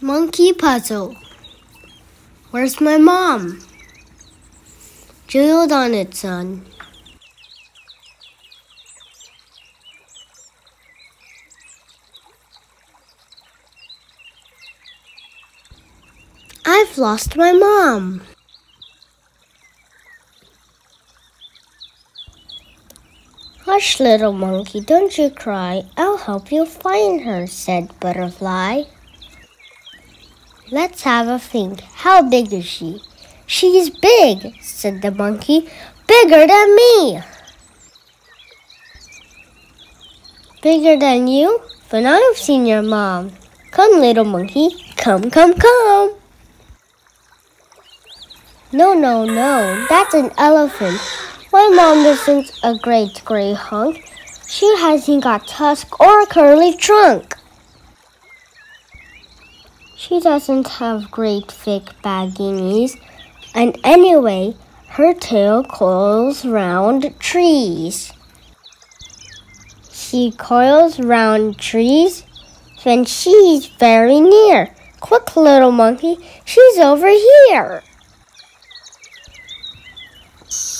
Monkey puzzle. Where's my mom? Jill on it, son. I've lost my mom. Hush, little monkey, don't you cry. I'll help you find her, said Butterfly. Let's have a think. How big is she? She's big, said the monkey. Bigger than me. Bigger than you? But I've seen your mom. Come, little monkey. Come, come, come. No, no, no. That's an elephant. My mom isn't a great gray hunk. She hasn't got tusk or a curly trunk. She doesn't have great thick baggy knees, and anyway, her tail coils round trees. She coils round trees when she's very near. Quick, little monkey, she's over here.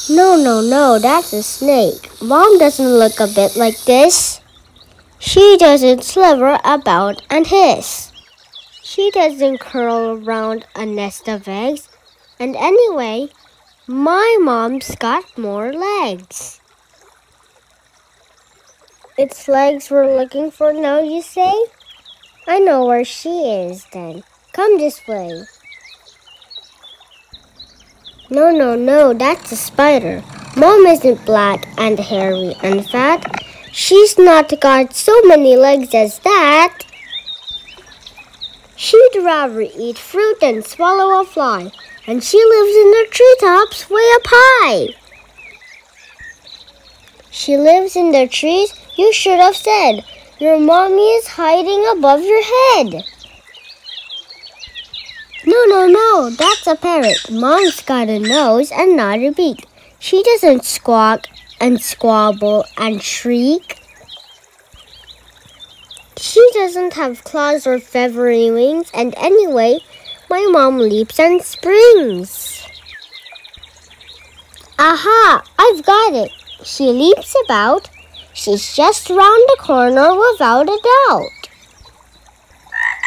No, no, no, that's a snake. Mom doesn't look a bit like this. She doesn't sliver about and hiss. She doesn't curl around a nest of eggs. And anyway, my mom's got more legs. It's legs we're looking for now, you say? I know where she is then. Come this way. No, no, no, that's a spider. Mom isn't black and hairy and fat. She's not got so many legs as that. She'd rather eat fruit than swallow a fly, and she lives in the treetops way up high. She lives in the trees, you should have said. Your mommy is hiding above your head. No, no, no, that's a parrot. Mom's got a nose and not a beak. She doesn't squawk and squabble and shriek. She doesn't have claws or feathery wings, and anyway, my mom leaps and springs. Aha, I've got it. She leaps about. She's just round the corner without a doubt.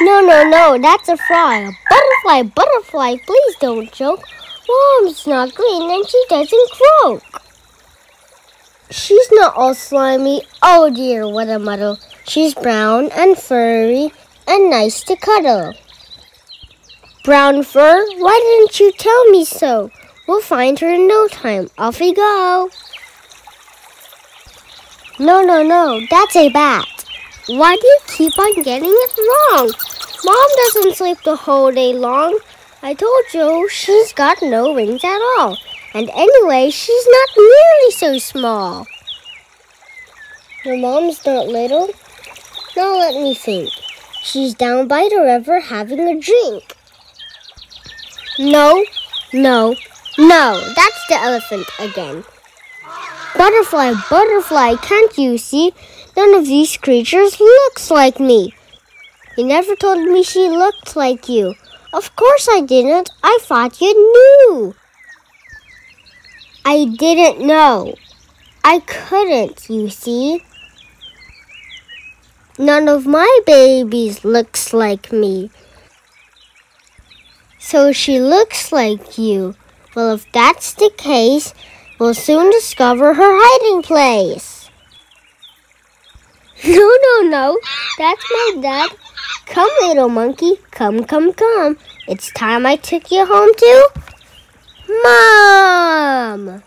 No, no, no, that's a fly. A butterfly, butterfly, please don't choke. Mom's not green and she doesn't croak. She's not all slimy. Oh dear, what a muddle. She's brown and furry and nice to cuddle. Brown fur, why didn't you tell me so? We'll find her in no time. Off we go. No, no, no, that's a bat. Why do you keep on getting it wrong? Mom doesn't sleep the whole day long. I told you she's got no wings at all. And anyway, she's not nearly so small. Your mom's not little? Now let me think. She's down by the river having a drink. No, no, no, that's the elephant again. Butterfly, butterfly, can't you see? None of these creatures looks like me. You never told me she looked like you. Of course I didn't. I thought you knew. I didn't know. I couldn't, you see. None of my babies looks like me. So she looks like you. Well, if that's the case, we'll soon discover her hiding place. No, no, no. That's my dad. Come, little monkey. Come, come, come. It's time I took you home to Mom.